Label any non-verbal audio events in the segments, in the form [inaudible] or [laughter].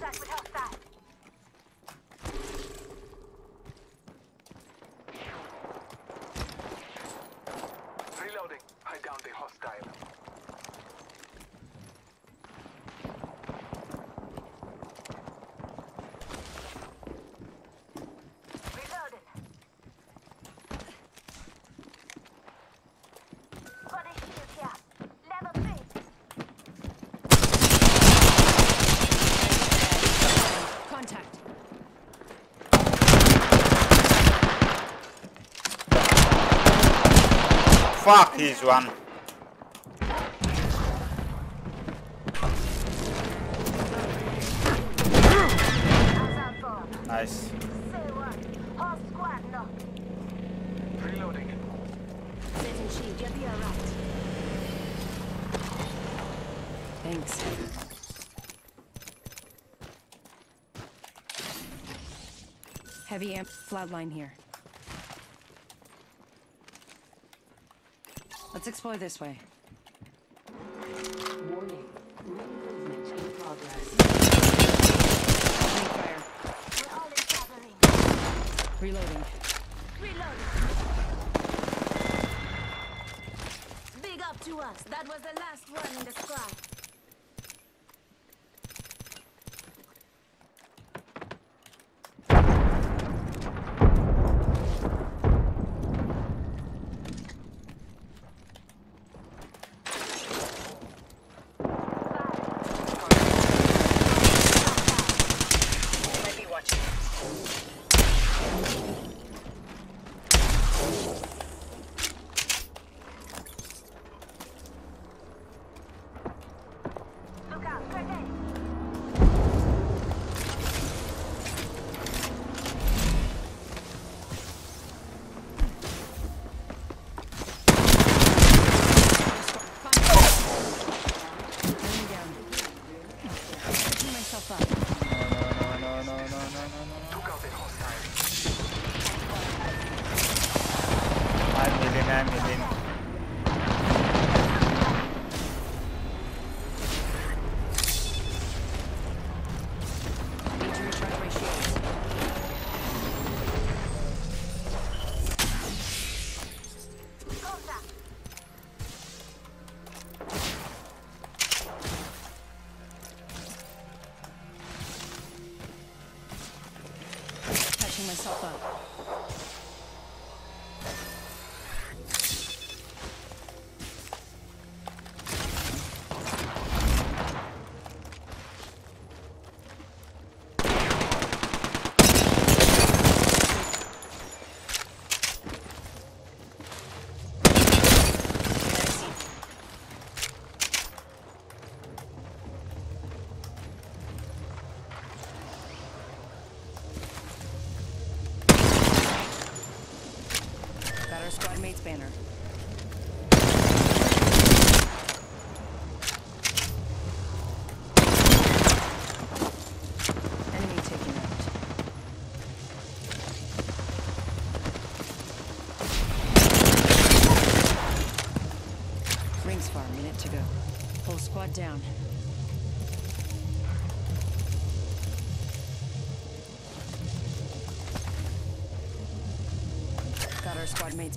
Contact with hostile. Reloading. I downed the hostile. Reloading. Body shield here. Level 3. Contact. Fuck, he's one. Nice. Reloading. Thanks. Heavy amp flatline here. Let's explore this way. Warning. Movement in progress. Opening fire. We're all in gathering. Reloading. Reloading. Big up to us. That was the last one in the squad. Picking myself up. No, no, no, no, no, no, no, no. Took out the hostile. I'm healing, I'm healing.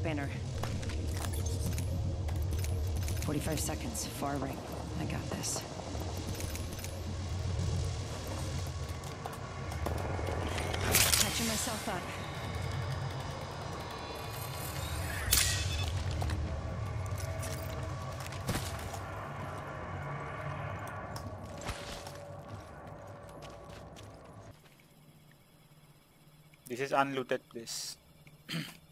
Banner. 45 seconds, far right. I got this. Catching myself up. This is unlooted place. [clears throat]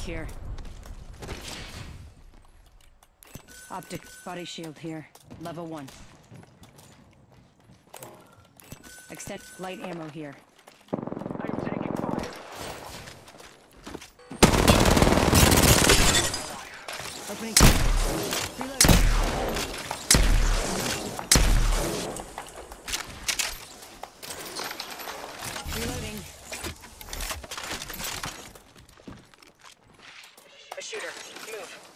Here. Optic body shield here. Level one. Extend light ammo here. shooter. Move.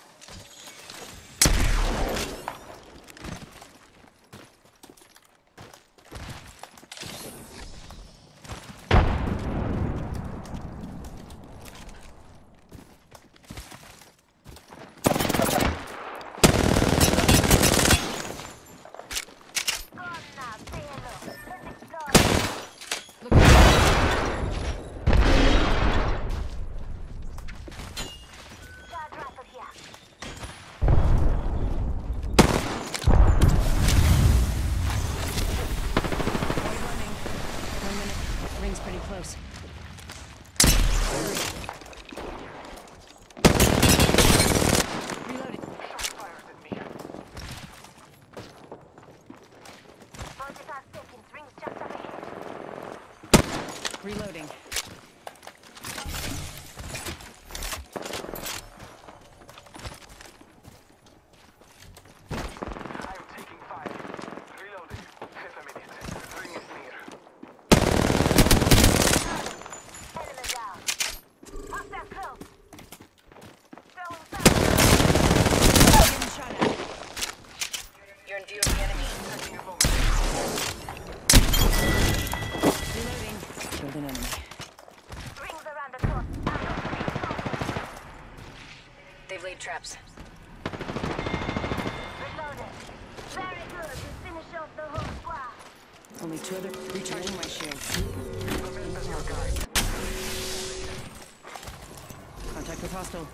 hostile.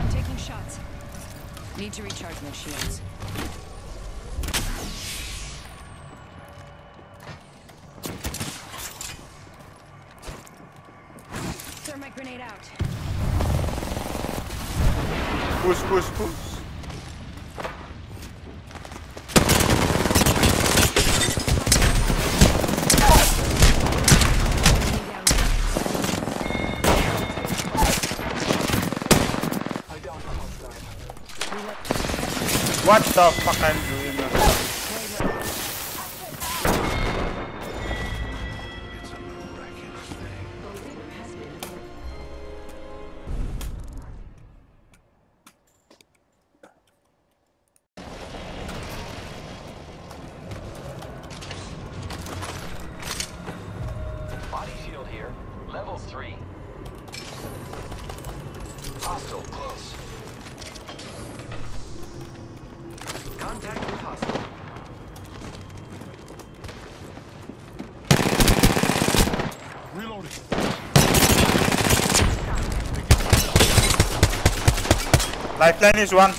I'm taking shots. Need to recharge my shields. Grenade out. Push, push, push. What the fuck I'm doing? Contact with Lifeline is one.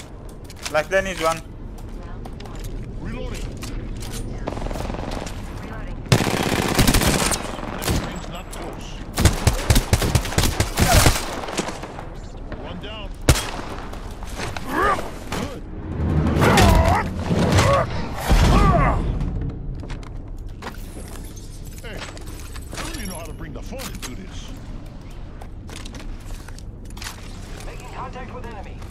Lifeline is one. bring the phone to this. Making contact with enemy.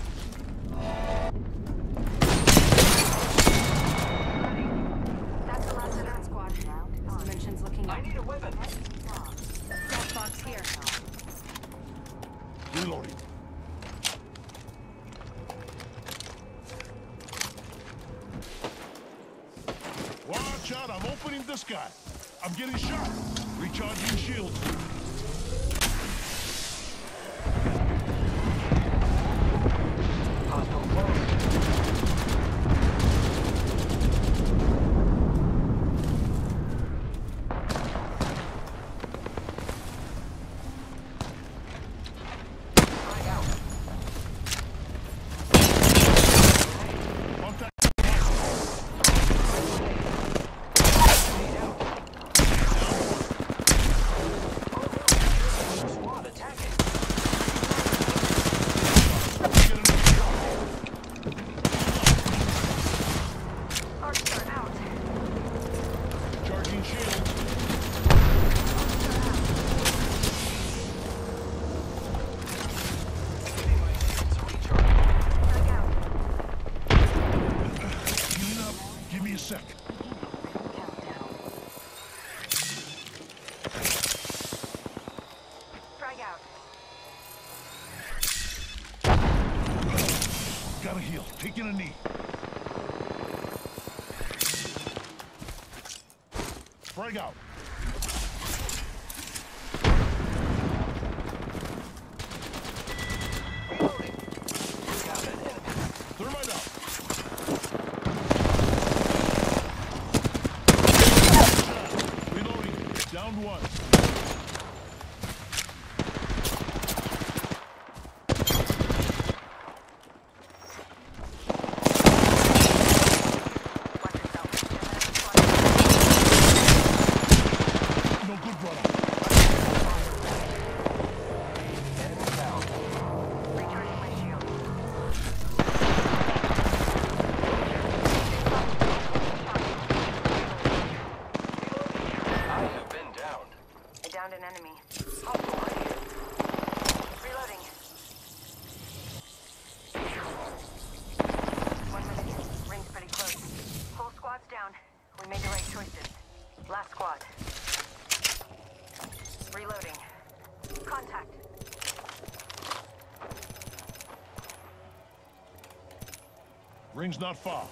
Ring's not far.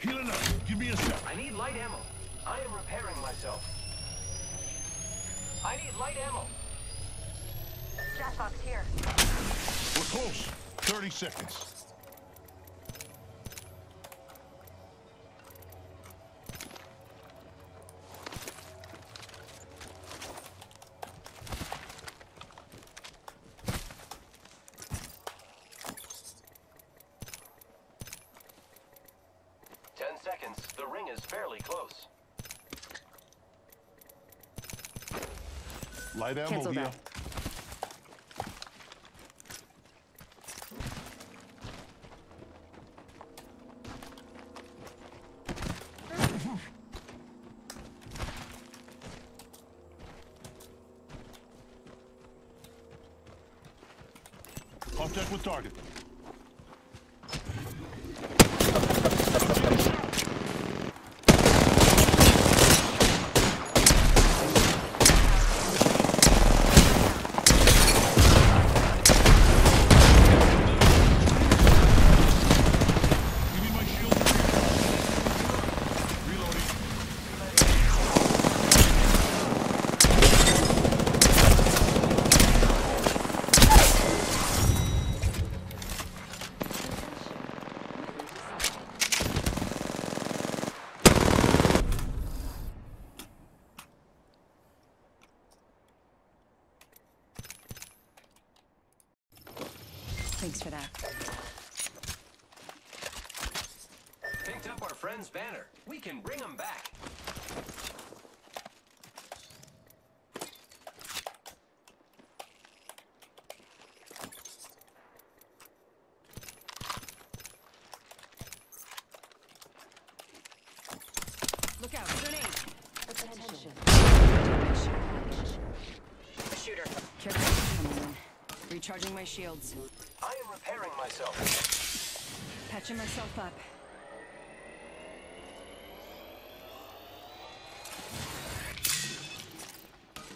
Healing up. Give me a sec. I need light ammo. I am repairing myself. I need light ammo. Gas box here. We're close. 30 seconds. Ten seconds. The ring is fairly close. Light ammo Cancel here. that. Contact with target. Give me my shield. Reloading. Thanks for that. Picked up our friend's banner. We can bring him back. Look out, grenade! A shooter. Care package coming in. Recharging my shields. I am repairing myself. Patching myself up.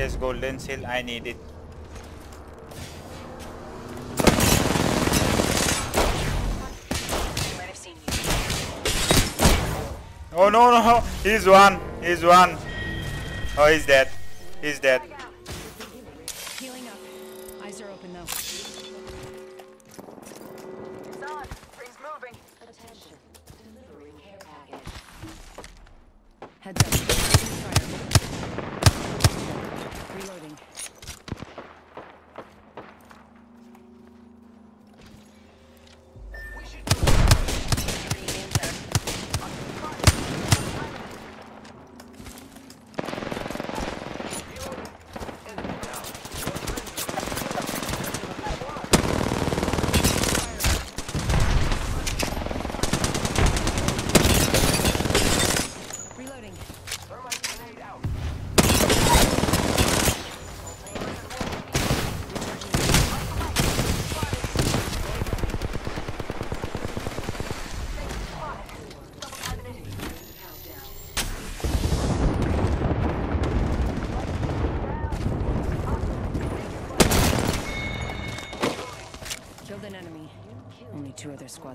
Yes, golden seal. I need it. They might have seen you. Oh no no! He's one. He's one. Oh, he's dead. He's dead.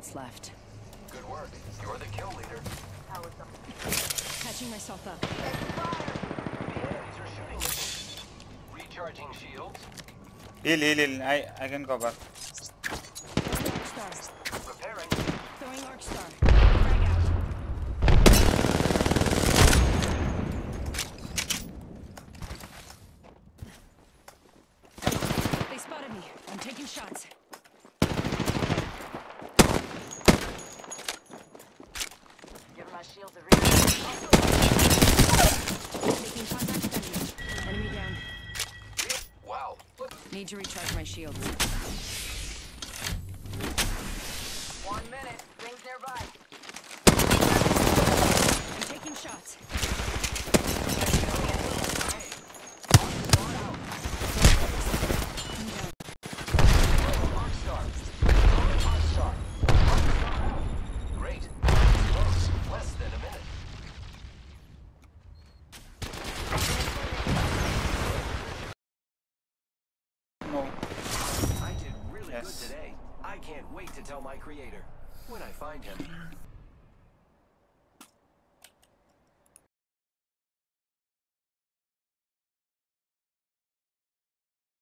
minutes left. Good work. You're the kill leader. Catching myself up. Recharging shields. Heal, heal, heal. I, I can go back. creator when I find him.